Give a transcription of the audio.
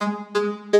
Música